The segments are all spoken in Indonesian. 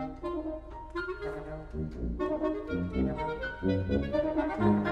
Thank you.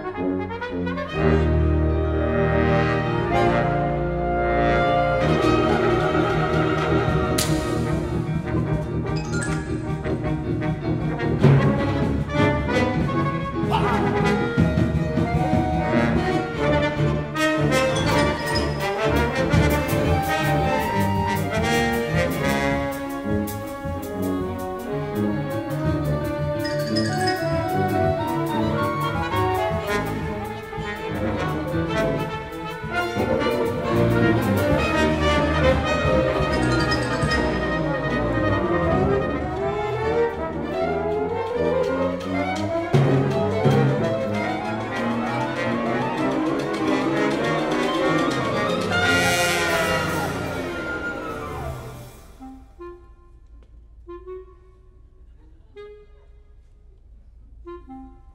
Música